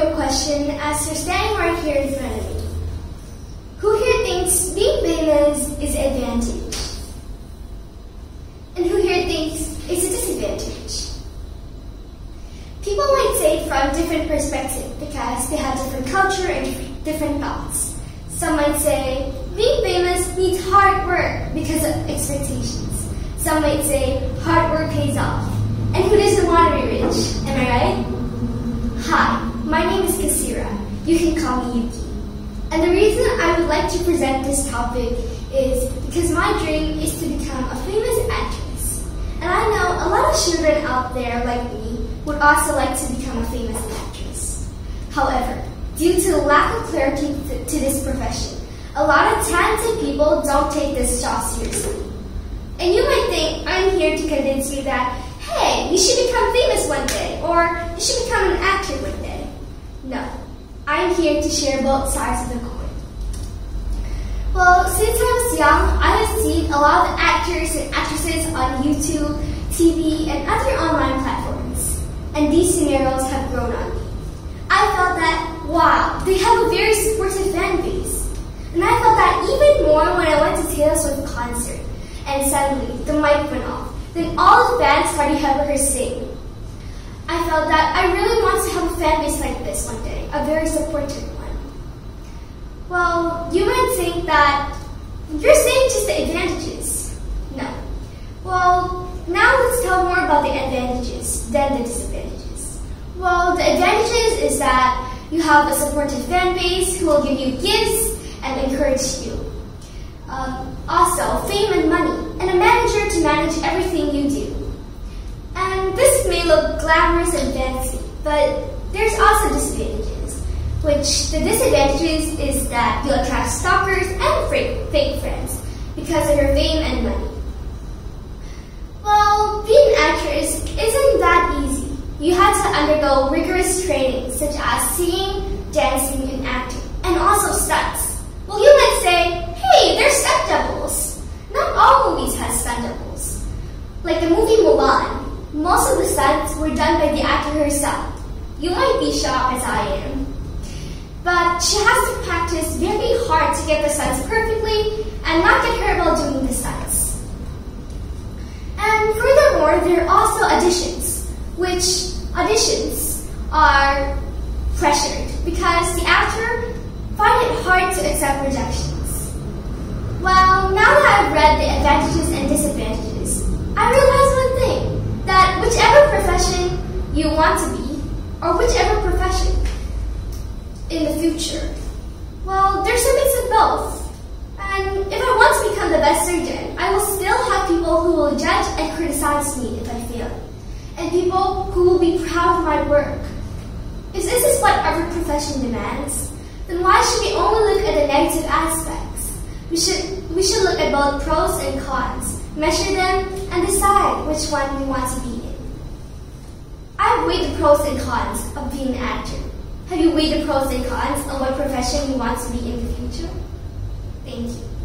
you a question as you're standing right here in front of me. Who here thinks being famous is an advantage? And who here thinks it's a disadvantage? People might say from different perspectives because they have different culture and different thoughts. Some might say being famous needs hard work because of expectations. Some might say hard work pays off. And who doesn't want to be rich? Am I right? Hi, my name is Kasira. You can call me Yuki. And the reason I would like to present this topic is because my dream is to become a famous actress. And I know a lot of children out there like me would also like to become a famous actress. However, due to the lack of clarity to this profession, a lot of talented people don't take this job seriously. And you might think I'm here to convince you that, hey, you should become famous one day, or you should become an actor one day. No, I'm here to share both sides of the coin. Well, since I was young, I have seen a lot of actors and actresses on YouTube, TV, and other online platforms. And these scenarios have grown on me. I felt that, wow, they have a very supportive fan base. And I felt that even more when I went to Taylor Swift concert. And suddenly, the mic went off. Then all the fans started having her sing. I felt that I really have a fan base like this one day, a very supportive one. Well, you might think that you're saying just the advantages. No. Well, now let's talk more about the advantages than the disadvantages. Well, the advantages is that you have a supportive fan base who will give you gifts and encourage you. Um, also, fame and money, and a manager to manage everything you do. And this may look glamorous and fancy, but there's also disadvantages, which the disadvantages is that you'll attract stalkers and fake, friends because of your fame and money. Well, being an actress isn't that easy. You have to undergo rigorous training such as singing, dancing, and acting, and also stunts. Well, you might say, hey, they're stunt doubles. Not all movies have stunt doubles. Like the movie Mulan, most of the stunts were done by the actor herself. You might be shocked as I am. But she has to practice very hard to get the stunts perfectly and not get hurt while doing the stunts. And furthermore, there are also auditions, which auditions are pressured because the actor find it hard to accept rejections. Well, now that I've read the advantages and disadvantages, I realize one thing, that whichever profession you want to be, or whichever profession in the future, well, there's a mix of both. And if I want to become the best surgeon, I will still have people who will judge and criticize me if I fail. And people who will be proud of my work. If this is what every profession demands, then why should we only look at the negative aspects? We should, we should look at both pros and cons, measure them, and decide which one we want to be in. I've weighed the pros and cons of being an actor. Have you weighed the pros and cons on what profession you want to be in the future? Thank you.